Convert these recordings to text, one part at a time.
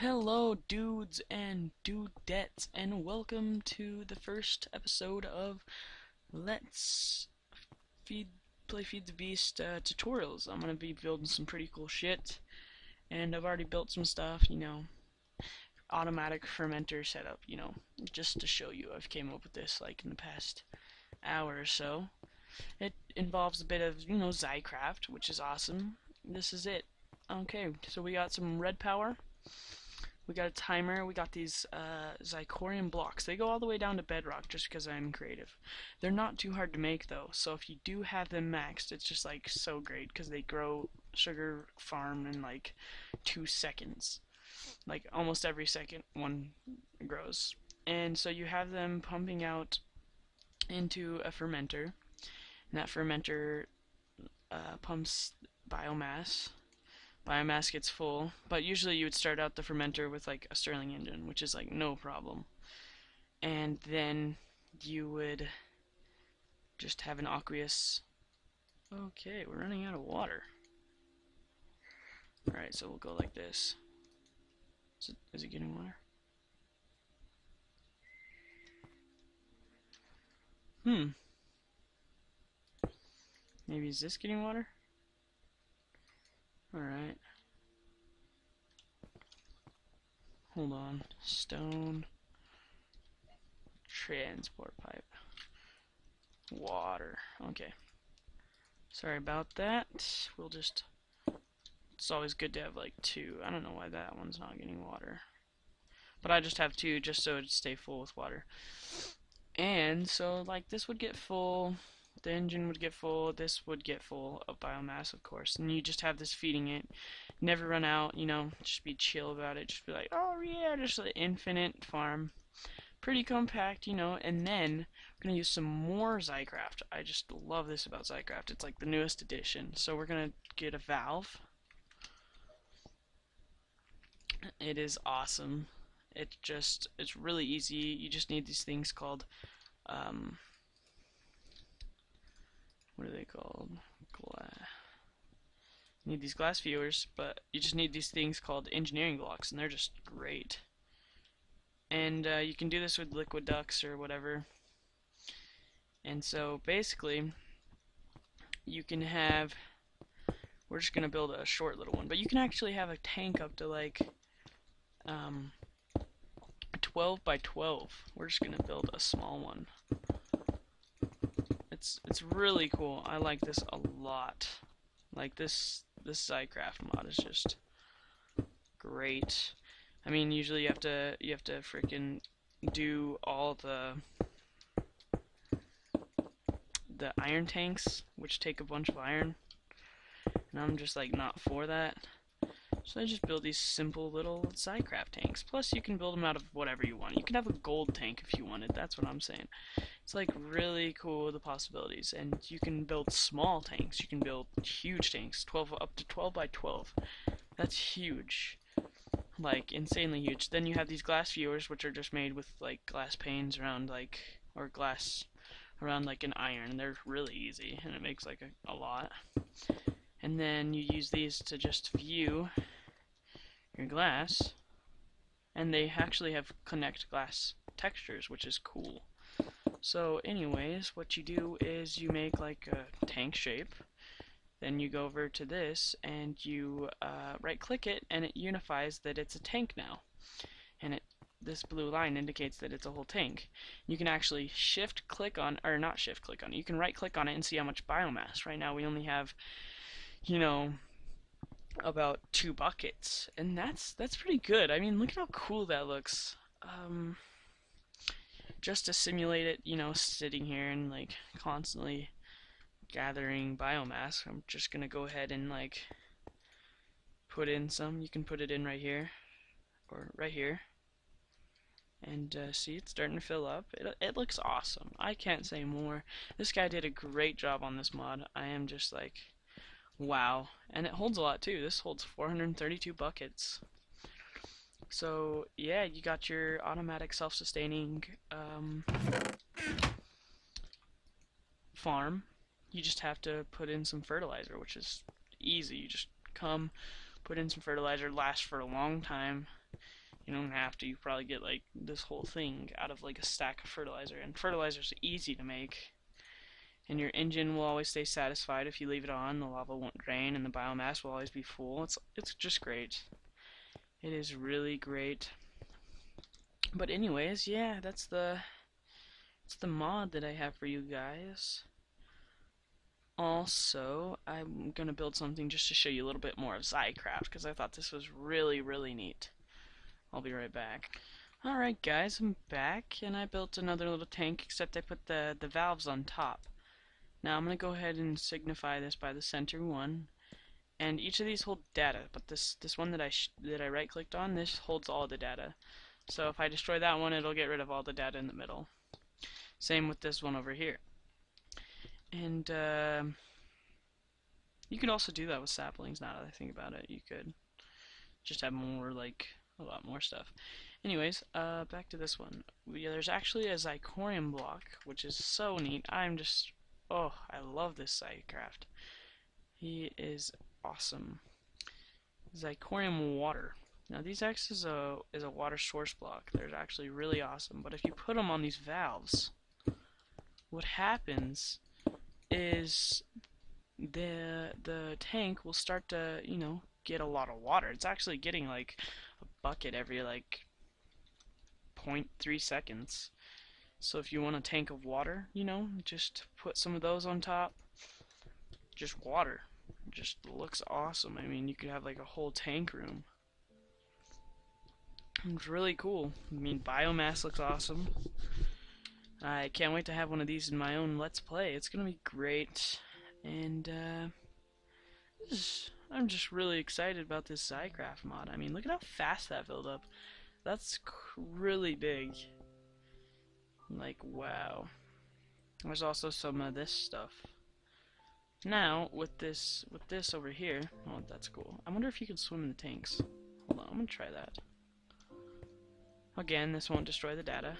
Hello, dudes and dudettes, and welcome to the first episode of Let's Feed Play Feed the Beast uh, tutorials. I'm gonna be building some pretty cool shit, and I've already built some stuff, you know, automatic fermenter setup, you know, just to show you. I've came up with this like in the past hour or so. It involves a bit of, you know, Xycraft, which is awesome. This is it. Okay, so we got some RedPower. We got a timer. We got these uh, Xychorium blocks. They go all the way down to bedrock just because I'm creative. They're not too hard to make though, so if you do have them maxed, it's just like so great because they grow sugar farm in like two seconds. Like almost every second one grows. And so you have them pumping out into a fermenter, and that fermenter uh, pumps biomass biomass gets full, but usually you would start out the fermenter with like a Stirling engine, which is like no problem. And then you would just have an aqueous. Okay, we're running out of water. Alright, so we'll go like this. Is it, is it getting water? Hmm. Maybe is this getting water? Alright. Hold on. Stone. Transport pipe. Water. Okay. Sorry about that. We'll just... It's always good to have like two. I don't know why that one's not getting water. But I just have two just so it'd stay full with water. And so like this would get full the engine would get full, this would get full of biomass, of course, and you just have this feeding it. Never run out, you know, just be chill about it, just be like, oh yeah, just an infinite farm. Pretty compact, you know, and then we're going to use some more Xycraft. I just love this about Xycraft. It's like the newest edition. So we're going to get a valve. It is awesome. It just, it's really easy. You just need these things called, um, what are they called? Glass. You need these glass viewers, but you just need these things called engineering blocks, and they're just great. And uh, you can do this with liquid ducts or whatever. And so basically, you can have. We're just gonna build a short little one, but you can actually have a tank up to like um, 12 by 12. We're just gonna build a small one. It's it's really cool. I like this a lot. Like this this Xycraft mod is just great. I mean, usually you have to you have to freaking do all the the iron tanks, which take a bunch of iron, and I'm just like not for that. So I just build these simple little Xycraft tanks. Plus, you can build them out of whatever you want. You can have a gold tank if you wanted. That's what I'm saying. It's like really cool the possibilities, and you can build small tanks. You can build huge tanks, 12 up to 12 by 12. That's huge, like insanely huge. Then you have these glass viewers, which are just made with like glass panes around like or glass around like an iron. They're really easy, and it makes like a, a lot. And then you use these to just view your glass, and they actually have connect glass textures, which is cool. So anyways, what you do is you make like a tank shape, then you go over to this and you uh, right click it and it unifies that it's a tank now. And it this blue line indicates that it's a whole tank. You can actually shift click on, or not shift click on it, you can right click on it and see how much biomass. Right now we only have, you know, about two buckets, and that's that's pretty good. I mean, look at how cool that looks. Um, just to simulate it, you know, sitting here and like constantly gathering biomass, I'm just gonna go ahead and like put in some. You can put it in right here or right here. And uh, see, it's starting to fill up. It, it looks awesome. I can't say more. This guy did a great job on this mod. I am just like, wow. And it holds a lot too. This holds 432 buckets. So yeah, you got your automatic self-sustaining um, farm. You just have to put in some fertilizer, which is easy. You just come, put in some fertilizer, lasts for a long time. You don't have to. You probably get like this whole thing out of like a stack of fertilizer. And fertilizer's easy to make. And your engine will always stay satisfied if you leave it on. The lava won't drain and the biomass will always be full. It's it's just great. It is really great. But anyways, yeah, that's the that's the mod that I have for you guys. Also, I'm gonna build something just to show you a little bit more of Xycraft because I thought this was really, really neat. I'll be right back. Alright guys, I'm back and I built another little tank except I put the, the valves on top. Now I'm gonna go ahead and signify this by the center one and each of these hold data but this this one that I that I right clicked on this holds all the data so if I destroy that one it'll get rid of all the data in the middle same with this one over here and uh, you could also do that with saplings now that I think about it. You could just have more, like, a lot more stuff. Anyways, uh, back to this one. Yeah, there's actually a Xychorium block, which is so neat. I'm just, oh, I love this Xycraft. He is awesome. Xychorium water. Now these X is a is a water source block. They're actually really awesome. But if you put them on these valves, what happens is the the tank will start to you know get a lot of water. It's actually getting like a bucket every like 0.3 seconds. So if you want a tank of water, you know, just put some of those on top. Just water. Just looks awesome. I mean, you could have like a whole tank room. It's really cool. I mean, biomass looks awesome. I can't wait to have one of these in my own Let's Play. It's gonna be great, and uh, I'm just really excited about this Xycraft mod. I mean, look at how fast that filled up. That's really big. Like, wow. There's also some of this stuff. Now, with this with this over here, oh, that's cool. I wonder if you can swim in the tanks. Hold on, I'm gonna try that. Again, this won't destroy the data.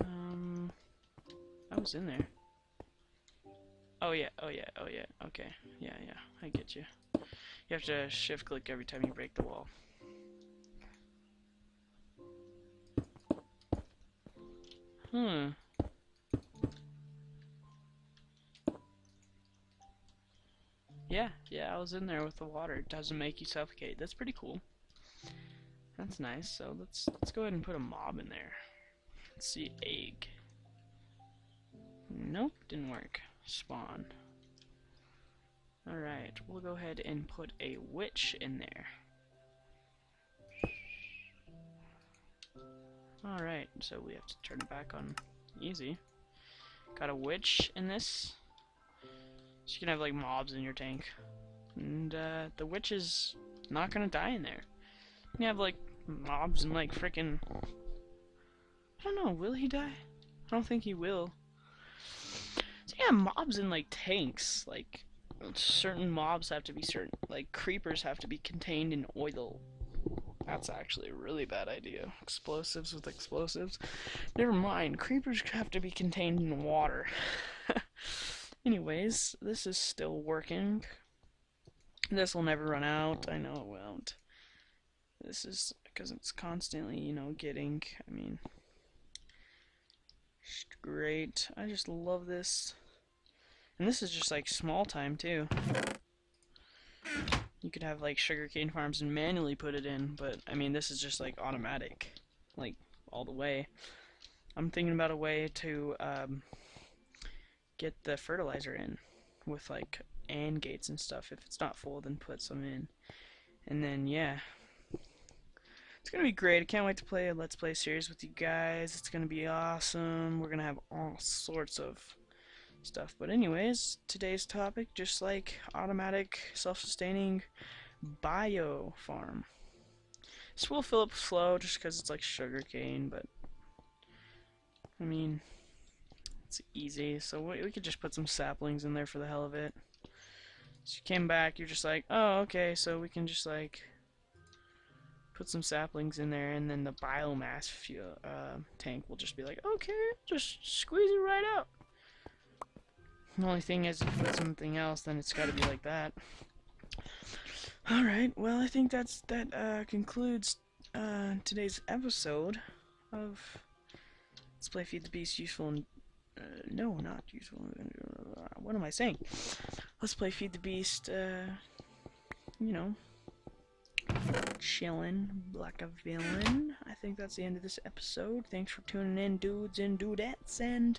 Um, I was in there. Oh yeah, oh yeah, oh yeah, okay. Yeah, yeah, I get you. You have to shift click every time you break the wall. Hmm. Yeah, yeah, I was in there with the water. It doesn't make you suffocate. That's pretty cool. That's nice. So let's let's go ahead and put a mob in there. Let's see, egg. Nope, didn't work. Spawn. Alright, we'll go ahead and put a witch in there. Alright, so we have to turn it back on easy. Got a witch in this. So you can have like mobs in your tank. And uh, the witch is not gonna die in there. You can have like mobs and like freaking. I don't know, will he die? I don't think he will So yeah, mobs in like tanks. Like certain mobs have to be certain. Like creepers have to be contained in oil. That's actually a really bad idea. Explosives with explosives. Never mind. Creepers have to be contained in water. Anyways, this is still working. This will never run out. I know it won't. This is because it's constantly, you know, getting. I mean, great. I just love this. And this is just like small time too. You could have like sugarcane farms and manually put it in, but I mean this is just like automatic, like all the way. I'm thinking about a way to um, get the fertilizer in with like AND gates and stuff. If it's not full, then put some in. And then yeah, it's gonna be great. I can't wait to play a Let's Play series with you guys. It's gonna be awesome. We're gonna have all sorts of stuff. But anyways, today's topic, just like automatic self-sustaining bio farm. This will fill up slow just because it's like sugar cane, but I mean, it's easy. So we, we could just put some saplings in there for the hell of it. So you came back, you're just like, oh, okay, so we can just like put some saplings in there, and then the biomass fuel, uh, tank will just be like, okay, just squeeze it right out. The only thing is, if put something else, then it's got to be like that. All right. Well, I think that's that uh, concludes uh, today's episode of Let's Play Feed the Beast. Useful and uh, no, not useful. What am I saying? Let's Play Feed the Beast. Uh, you know, chillin' like a villain. I think that's the end of this episode. Thanks for tuning in, dudes and dudettes, and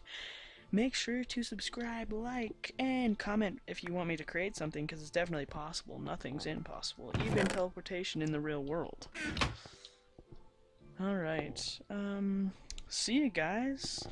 make sure to subscribe, like, and comment if you want me to create something, because it's definitely possible. Nothing's impossible, even teleportation in the real world. Alright, um, see you guys.